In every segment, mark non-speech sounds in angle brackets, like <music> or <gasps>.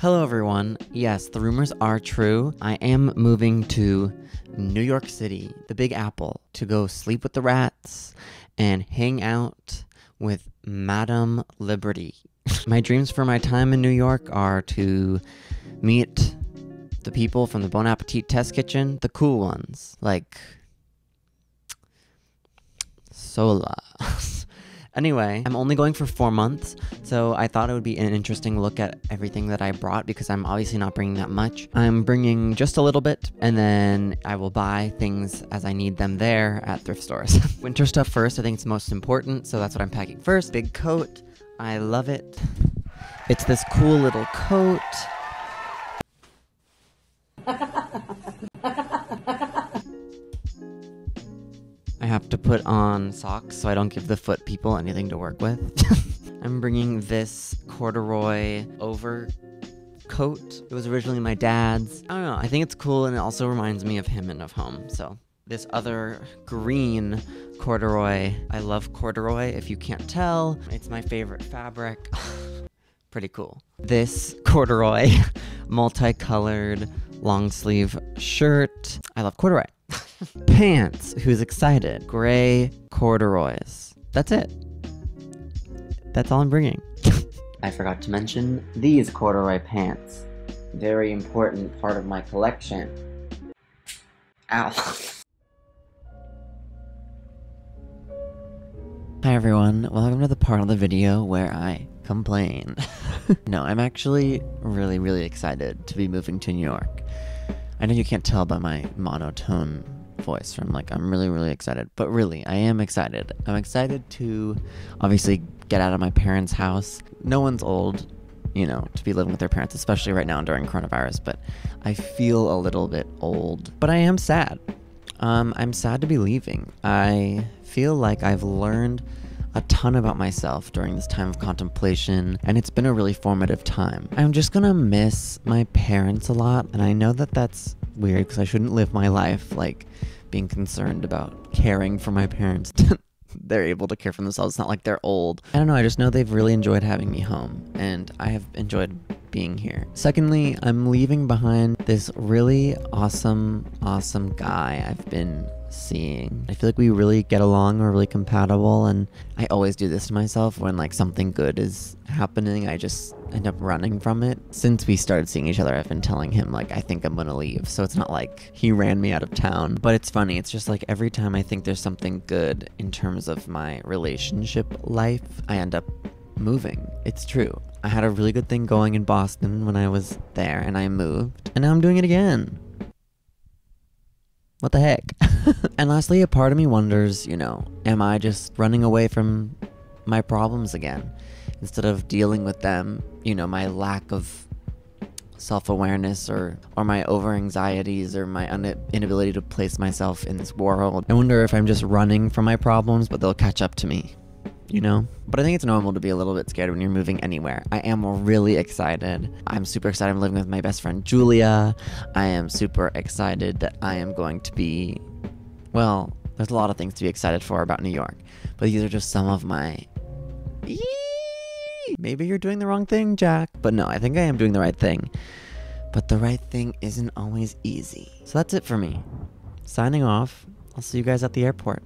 Hello, everyone. Yes, the rumors are true. I am moving to New York City, the Big Apple, to go sleep with the rats and hang out with Madame Liberty. <laughs> my dreams for my time in New York are to meet the people from the Bon Appetit Test Kitchen, the cool ones, like Sohla. Anyway, I'm only going for four months, so I thought it would be an interesting look at everything that I brought because I'm obviously not bringing that much. I'm bringing just a little bit, and then I will buy things as I need them there at thrift stores. <laughs> Winter stuff first, I think it's most important, so that's what I'm packing first. Big coat, I love it. It's this cool little coat. Have to put on socks so I don't give the foot people anything to work with. <laughs> I'm bringing this corduroy overcoat. It was originally my dad's. I don't know, I think it's cool and it also reminds me of him and of home. So, this other green corduroy. I love corduroy if you can't tell. It's my favorite fabric. <sighs> Pretty cool. This corduroy <laughs> multicolored long sleeve shirt. I love corduroy. Pants. Who's excited? Gray corduroys. That's it. That's all I'm bringing. <laughs> I forgot to mention these corduroy pants. Very important part of my collection. Ow. Hi everyone, welcome to the part of the video where I complain. <laughs> no, I'm actually really, really excited to be moving to New York. I know you can't tell by my monotone voice from like I'm really really excited. But really, I am excited. I'm excited to obviously get out of my parents' house. No one's old, you know, to be living with their parents, especially right now during coronavirus, but I feel a little bit old. But I am sad. Um, I'm sad to be leaving. I feel like I've learned a ton about myself during this time of contemplation, and it's been a really formative time. I'm just gonna miss my parents a lot, and I know that that's weird because I shouldn't live my life like being concerned about caring for my parents. <laughs> they're able to care for themselves. It's not like they're old. I don't know. I just know they've really enjoyed having me home, and I have enjoyed being here. Secondly, I'm leaving behind this really awesome, awesome guy I've been seeing. I feel like we really get along, we're really compatible, and I always do this to myself when like something good is happening, I just end up running from it. Since we started seeing each other, I've been telling him like I think I'm gonna leave. So it's not like he ran me out of town. But it's funny, it's just like every time I think there's something good in terms of my relationship life, I end up moving. It's true. I had a really good thing going in Boston when I was there and I moved, and now I'm doing it again. What the heck? <laughs> and lastly, a part of me wonders, you know, am I just running away from my problems again? Instead of dealing with them, you know, my lack of self-awareness or or my over anxieties or my inability to place myself in this world. I wonder if I'm just running from my problems, but they'll catch up to me you know? But I think it's normal to be a little bit scared when you're moving anywhere. I am really excited. I'm super excited. I'm living with my best friend Julia. I am super excited that I am going to be, well, there's a lot of things to be excited for about New York, but these are just some of my. Maybe you're doing the wrong thing, Jack. But no, I think I am doing the right thing. But the right thing isn't always easy. So that's it for me. Signing off. I'll see you guys at the airport.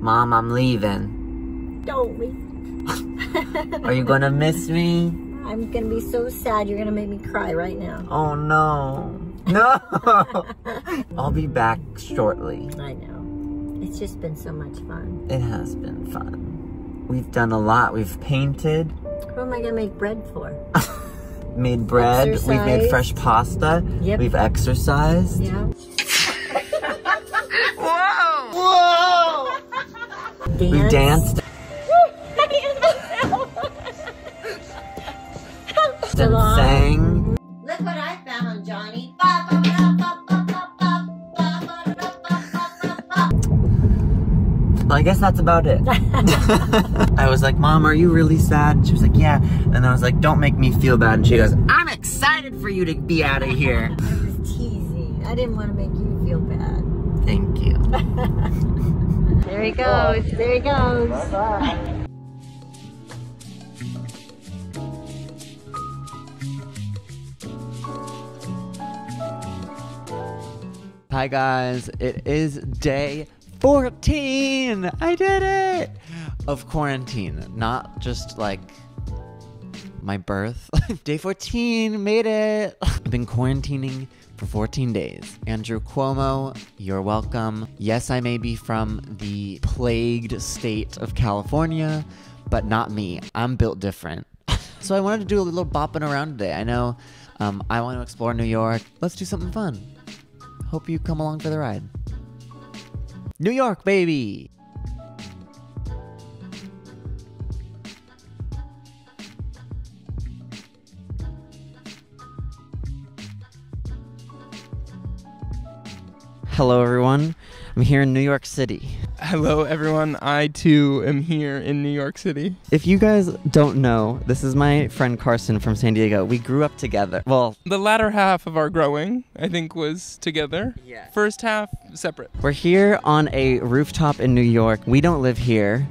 Mom, I'm leaving. Don't leave. <laughs> Are you gonna miss me? I'm gonna be so sad. You're gonna make me cry right now. Oh no. No! <laughs> I'll be back shortly. I know. It's just been so much fun. It has been fun. We've done a lot. We've painted. What am I gonna make bread for? <laughs> made bread. Exercise. We've made fresh pasta. Yep. We've exercised. Yeah. Dance. We danced. and sang. Look what I found, Johnny. Well, I guess that's about it. I was like, Mom, are you really sad? And she was like, Yeah. And I was like, Don't make me feel bad. And she goes, I'm excited for you to be out of here. I was teasing. I didn't want to make you feel bad. Thank you. There he goes. There he goes. Bye bye. Hi guys, it is day 14. I did it. Of quarantine, not just like my birth. <laughs> day 14, made it. I've <laughs> been quarantining for 14 days. Andrew Cuomo, you're welcome. Yes, I may be from the plagued state of California, but not me. I'm built different. <laughs> so I wanted to do a little bopping around today. I know um, I want to explore New York. Let's do something fun. Hope you come along for the ride. New York, baby! Hello, everyone. I'm here in New York City. Hello, everyone. I too am here in New York City. If you guys don't know, this is my friend Carson from San Diego. We grew up together. Well, The latter half of our growing, I think, was together. Yeah. First half, separate. we're here on a rooftop in New York. We don't live here.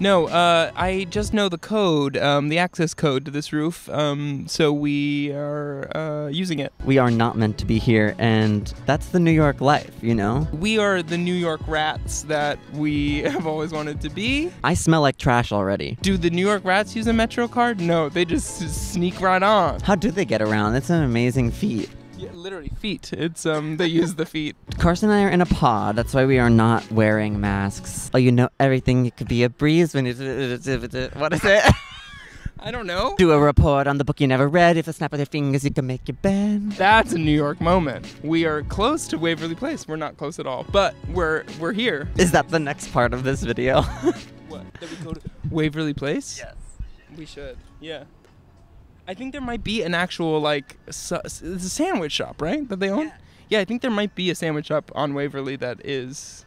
No, uh, I just know the code, um, the access code to this roof, um, so we are uh, using it. We are not meant to be here, and that's the New York life, you know? We are the New York rats that we <laughs> have always wanted to be. I smell like trash already. Do the New York rats use a Metro card? No, they just sneak right on. How do they get around? That's an amazing feat. Yeah, literally feet. It's um, they use the feet. <laughs> Carson and I are in a pod. That's why we are not wearing masks. Oh, you know, everything It could be a breeze when it's. What is it? <laughs> I don't know. Do a report on the book you never read. If a snap of your fingers, you can make it bend. That's a New York moment. We are close to Waverly Place. We're not close at all, but we're we're here. Is that the next part of this video? <laughs> What? That we go to Waverly Place? yes. We should. Yeah. I think there might be an actual like su- it's a sandwich shop, right? That they own. Yeah. Yeah, I think there might be a sandwich shop on Waverly that is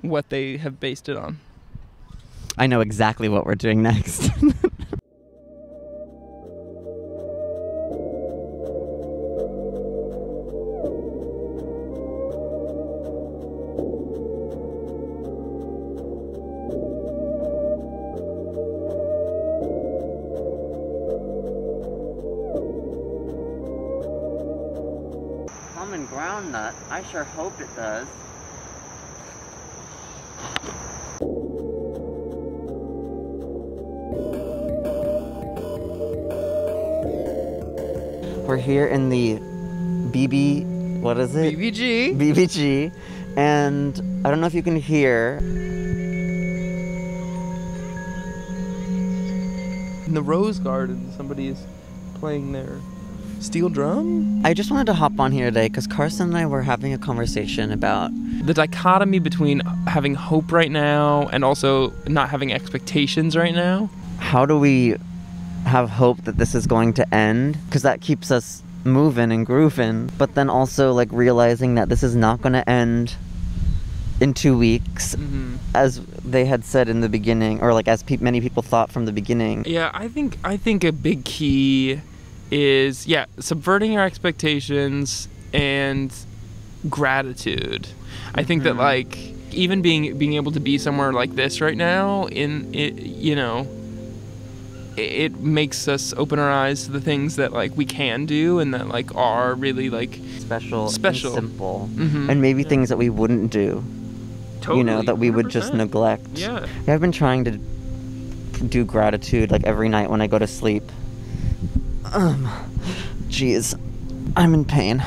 what they have based it on. I know exactly what we're doing next. <laughs> sure hope it does. We're here in the BB. What is it? BBG. BBG, and I don't know if you can hear. In the Rose Garden, somebody is playing their steel drum. I just wanted to hop on here today because Carson and I were having a conversation about the dichotomy between having hope right now and also not having expectations right now. how do we have hope that this is going to end because that keeps us moving and grooving but then also like realizing that this is not going to end in two weeks Mm-hmm. as they had said in the beginning or like as pe- many people thought from the beginning Yeah, I think I think a big key is yeah, subverting your expectations and gratitude. I think that Mhm. like even being being able to be somewhere like this right now in it, you know it, it makes us open our eyes to the things that like we can do and that like are really like special Special. and simple mhm. and maybe Yeah. things that we wouldn't do you know that we would just neglect Yeah. Yeah, I've been trying to do gratitude like every night when I go to sleep. Um, jeez, I'm in pain.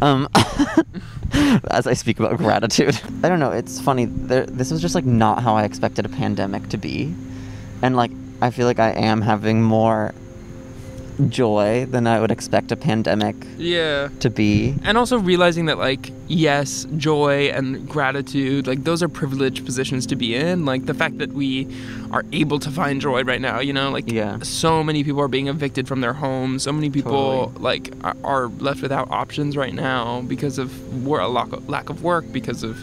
Um, <laughs> as I speak about gratitude, I don't know. It's funny. There, this was just like not how I expected a pandemic to be, and like I feel like I am having more joy than I would expect a pandemic Yeah. to be. and also realizing that like yes joy and gratitude like those are privileged positions to be in like the fact that we are able to find joy right now you know like Yeah. so many people are being evicted from their homes so many people Totally. like are- are left without options right now because of wor- a lack of, lack of work because of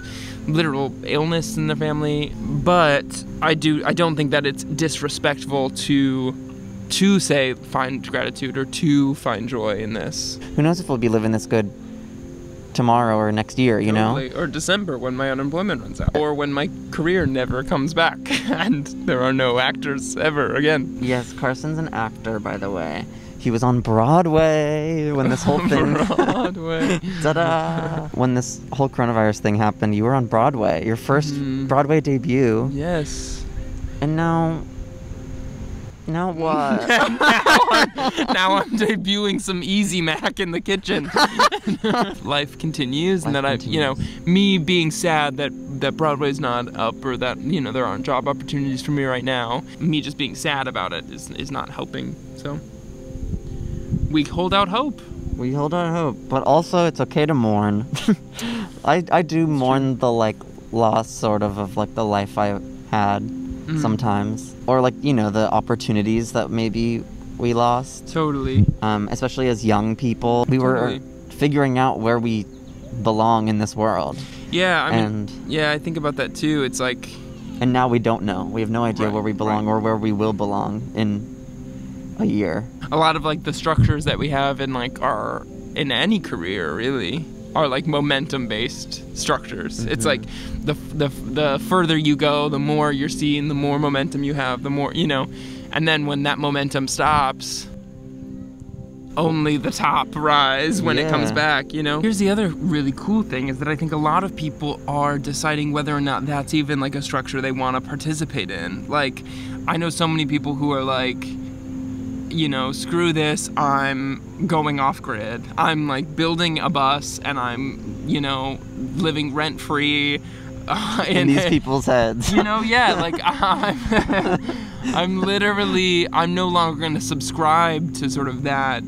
literal illness in their family but i do i don't think that it's disrespectful to to say find gratitude or to find joy in this Who knows if we'll be living this good tomorrow or next year? You know. Or December when my unemployment runs out. Or when my career never comes back <laughs> and there are no actors ever again. Yes, Carson's an actor, by the way. He was on Broadway when this whole thing. <laughs> Broadway. Ta-da! When this whole coronavirus thing happened, you were on Broadway, your 1st Mhm. Broadway debut, yes. and now, <laughs> now what? now I'm debuting some Easy Mac in the kitchen. <laughs> Life continues, and Life that I, you know, me being sad that that Broadway's not up or that you know there aren't job opportunities for me right now. Me just being sad about it is is not helping. So we hold out hope. we hold out hope, but also it's okay to mourn. <laughs> I I do mourn the like loss, sort of, of like the life I had Mhm. sometimes, or like you know the opportunities that maybe we lost. Totally. um, especially as young people. We were figuring out where we belong in this world, Yeah, I mean, and yeah, I think about that too. It's like and now we don't know. We have no idea Right, where we belong right. or where we will belong in a year. a lot of like the structures that we have in like our in any career really are like momentum based structures. It's mm-hmm. like the, the the further you go the more you're seeing the more momentum you have the more you know. And then when that momentum stops only the top rise when it comes back you know? Here's the other really cool thing is that i think a lot of people are deciding whether or not that's even like a structure they want to participate in. Like i know so many people who are like you know, screw this, I'm going off grid. I'm like building a bus and I'm, you know, living rent free. Uh, <laughs> In these people's heads. You know, yeah, <laughs> like I'm, <laughs> I'm literally, I'm no longer going to subscribe to sort of that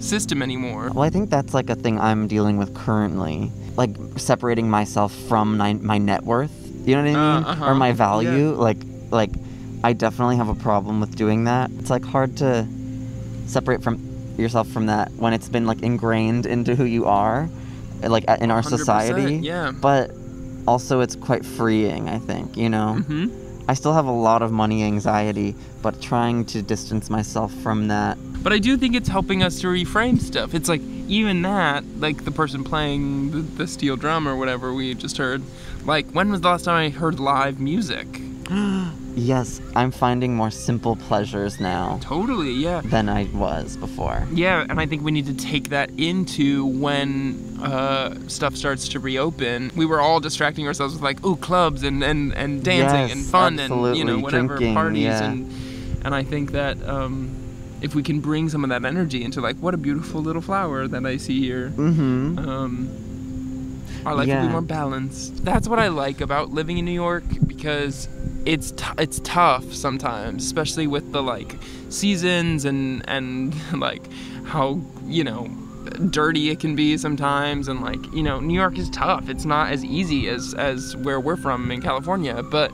system anymore. well, I think that's like a thing I'm dealing with currently, like separating myself from my, my net worth. You know what I mean? Uh, uh-huh. Or my value. Yeah. Like, like I definitely have a problem with doing that. It's like hard to separate from yourself from that when it's been like ingrained into who you are, like in our 100%, society. Yeah. But also, it's quite freeing. I think you know. hmm I still have a lot of money anxiety, but trying to distance myself from that. But I do think it's helping us to reframe stuff. It's like even that, like the person playing the, the steel drum or whatever we just heard. Like when was the last time I heard live music? <gasps> <gasps> Yes, I'm finding more simple pleasures now Totally, yeah. than I was before. Yeah, and I think we need to take that into when uh, stuff starts to reopen. We were all distracting ourselves with like, ooh, clubs and, and, and dancing Yes, and fun and you know whatever drinking, parties yeah. and and I think that um, if we can bring some of that energy into like, what a beautiful little flower that I see here. Mm-hmm. Um, our life will be more balanced. That's what I like about living in New York because it's t- it's tough sometimes, especially with the like seasons and and <laughs> like how you know dirty it can be sometimes and like you know New York is tough. It's not as easy as as where we're from in California, but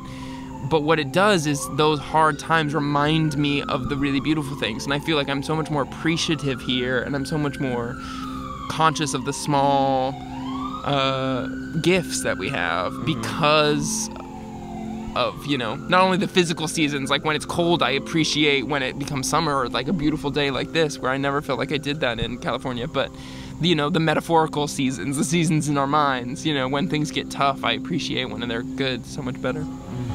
but what it does is those hard times remind me of the really beautiful things and i feel like i'm so much more appreciative here and i'm so much more conscious of the small uh, gifts that we have because of you know not only the physical seasons like when it's cold i appreciate when it becomes summer or like a beautiful day like this where i never felt like i did that in california. But you know the metaphorical seasons the seasons in our minds you know when things get tough i appreciate when they're good so much better mm-hmm.